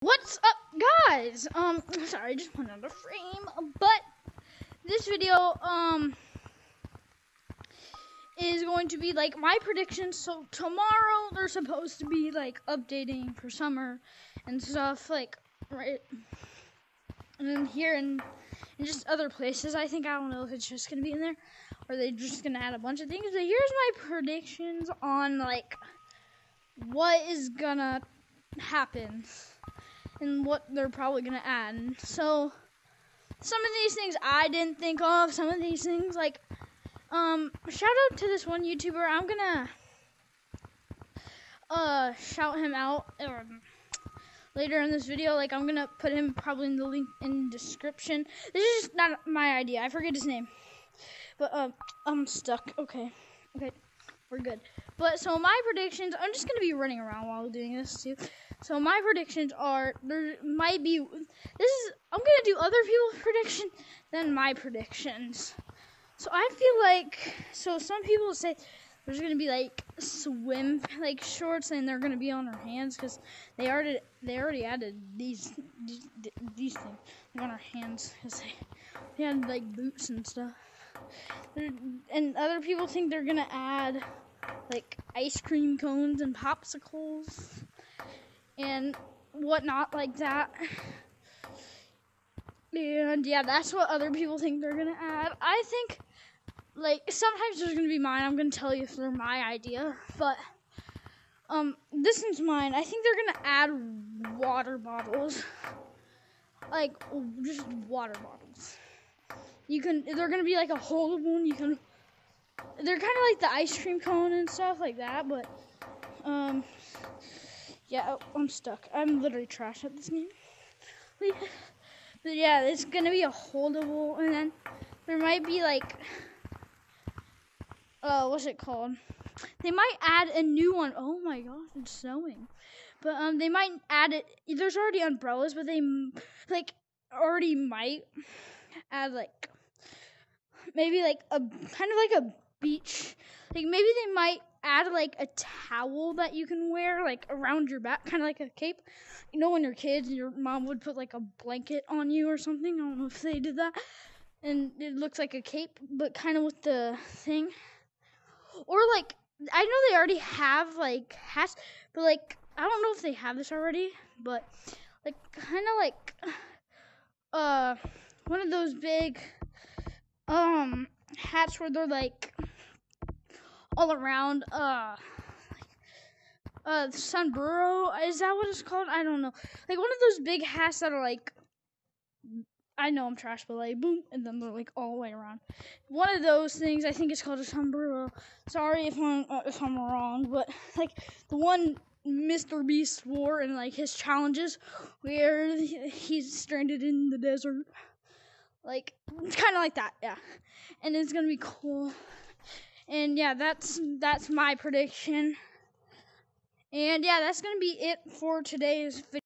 What's up, guys? Um, sorry, I just put another frame, but this video, um, is going to be like my predictions. So tomorrow they're supposed to be like updating for summer and stuff, like right, and then here and, and just other places. I think I don't know if it's just gonna be in there or they're just gonna add a bunch of things. But here's my predictions on like what is gonna happen and what they're probably gonna add. And So some of these things I didn't think of. Some of these things like um shout out to this one YouTuber. I'm gonna uh shout him out or later in this video. Like I'm gonna put him probably in the link in description. This is just not my idea. I forget his name. But um I'm stuck. Okay. Okay. We're good. But so my predictions, I'm just gonna be running around while doing this too. So my predictions are there might be this is I'm gonna do other people's predictions than my predictions. So I feel like so some people say there's gonna be like swim like shorts and they're gonna be on our hands because they already they already added these these, these things on our hands because they, they had like boots and stuff. And other people think they're gonna add like ice cream cones and popsicles and whatnot like that. And yeah, that's what other people think they're gonna add. I think like sometimes there's gonna be mine. I'm gonna tell you if they're my idea, but um, this one's mine. I think they're gonna add water bottles, like just water bottles. You can. They're gonna be like a holdable one. You can. They're kind of like the ice cream cone and stuff like that, but um, yeah, oh, I'm stuck. I'm literally trash at this game. But yeah, it's gonna be a holdable, and then there might be like, uh, what's it called? They might add a new one. Oh my gosh, it's snowing. But um, they might add it. There's already umbrellas, but they like already might add like maybe like a kind of like a beach. Like maybe they might add like a towel that you can wear like around your back, kind of like a cape. You know, when you're kids, your mom would put like a blanket on you or something. I don't know if they did that, and it looks like a cape, but kind of with the thing. Or like I know they already have like hats, but like I don't know if they have this already, but like kind of like uh one of those big um hats where they're like all around uh uh sombrero is that what it's called i don't know like one of those big hats that are like i know i'm trash but like boom and then they're like all the way around one of those things i think it's called a sombrero sorry if i'm uh, if i'm wrong but like the one Mr. Beast wore in like his challenges where he's stranded in the desert. Like it's kind of like that, yeah. And it's gonna be cool. And yeah, that's that's my prediction. And yeah, that's gonna be it for today's video.